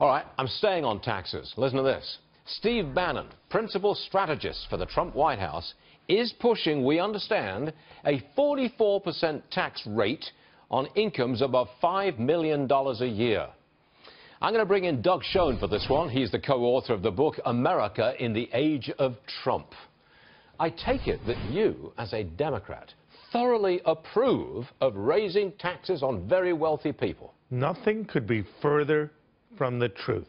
All right, I'm staying on taxes. Listen to this. Steve Bannon, principal strategist for the Trump White House, is pushing, we understand, a 44% tax rate on incomes above $5 million a year. I'm going to bring in Doug Schoen for this one. He's the co-author of the book America in the Age of Trump. I take it that you, as a Democrat, thoroughly approve of raising taxes on very wealthy people. Nothing could be further from the truth.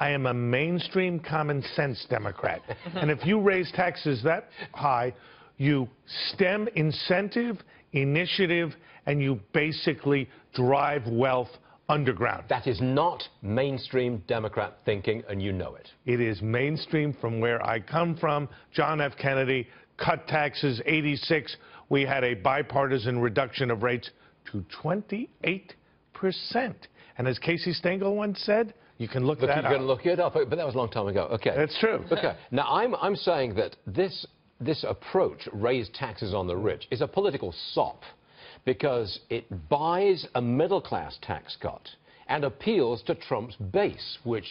I am a mainstream common sense Democrat. and if you raise taxes that high, you stem incentive, initiative, and you basically drive wealth underground. That is not mainstream Democrat thinking, and you know it. It is mainstream from where I come from. John F. Kennedy cut taxes 86. We had a bipartisan reduction of rates to 28 percent. And as Casey Stengel once said, you can look, look that you up. can look it up, but that was a long time ago. Okay. That's true. Okay. Now, I'm, I'm saying that this, this approach, raise taxes on the rich, is a political sop because it buys a middle-class tax cut and appeals to Trump's base, which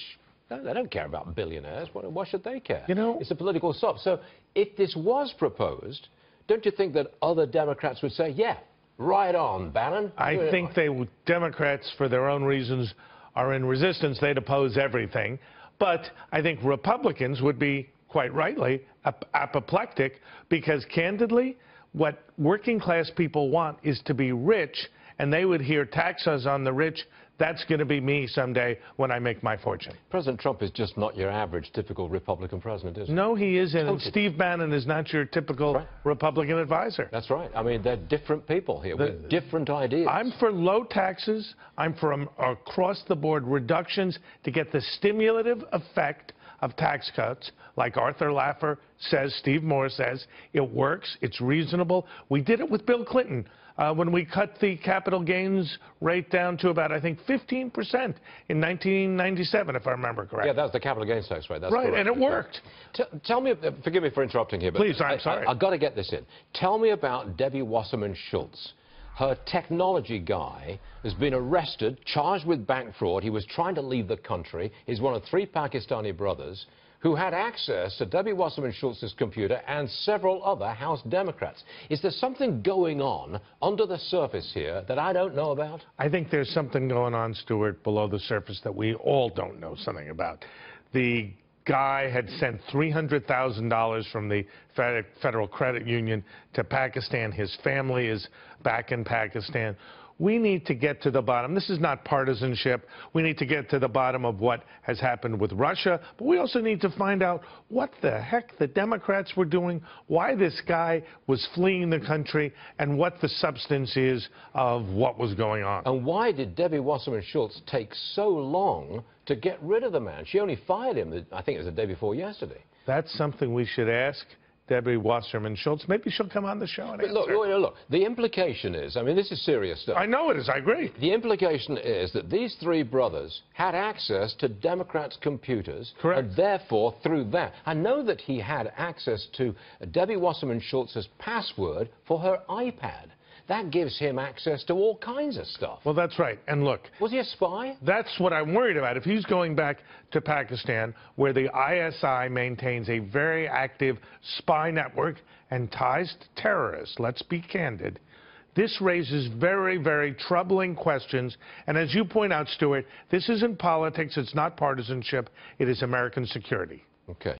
they don't care about billionaires. Why should they care? You know, it's a political sop. So if this was proposed, don't you think that other Democrats would say, yeah, right on, Bannon? I think they Democrats, for their own reasons, are in resistance. They'd oppose everything. But I think Republicans would be, quite rightly, ap apoplectic because, candidly, what working class people want is to be rich, and they would hear taxes on the rich. That's going to be me someday when I make my fortune. President Trump is just not your average typical Republican president, is he? No, he isn't. Totally. And Steve Bannon is not your typical right. Republican advisor. That's right. I mean, they're different people here the, with different ideas. I'm for low taxes. I'm for um, across-the-board reductions to get the stimulative effect of tax cuts, like Arthur Laffer says, Steve Moore says. It works. It's reasonable. We did it with Bill Clinton uh, when we cut the capital gains rate down to about, I think, 15 percent in 1997, if I remember correctly. Yeah, that's the capital gains tax rate. That's right, correct. and it worked. T tell me, uh, forgive me for interrupting here, but please, I'm sorry. I, have got to get this in. Tell me about Debbie Wasserman Schultz. Her technology guy has been arrested, charged with bank fraud. He was trying to leave the country. He's one of three Pakistani brothers who had access to Debbie Wasserman Schultz's computer and several other House Democrats. Is there something going on under the surface here that I don't know about? I think there's something going on, Stuart, below the surface that we all don't know something about. The guy had sent $300,000 from the Federal Credit Union to Pakistan. His family is back in Pakistan. We need to get to the bottom. This is not partisanship. We need to get to the bottom of what has happened with Russia, but we also need to find out what the heck the Democrats were doing, why this guy was fleeing the country, and what the substance is of what was going on. And why did Debbie Wasserman Schultz take so long to get rid of the man? She only fired him, I think it was the day before yesterday. That's something we should ask Debbie Wasserman Schultz. Maybe she'll come on the show and but look, look, look, the implication is, I mean, this is serious stuff. I know it is. I agree. The implication is that these three brothers had access to Democrats' computers. Correct. And therefore, through that, I know that he had access to Debbie Wasserman Schultz's password for her iPad. That gives him access to all kinds of stuff. Well, that's right. And look. Was he a spy? That's what I'm worried about. If he's going back to Pakistan, where the ISI maintains a very active spy network and ties to terrorists, let's be candid. This raises very, very troubling questions. And as you point out, Stuart, this isn't politics. It's not partisanship. It is American security. Okay.